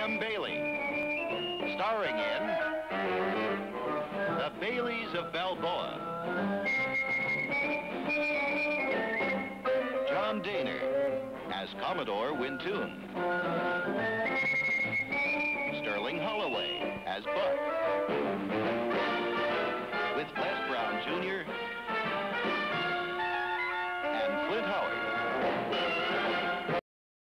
Sam Bailey. Starring in The Baileys of Balboa. John Dehner as Commodore Wyntoon. Sterling Holloway as Buck. With Les Brown Jr. and Clint Howard.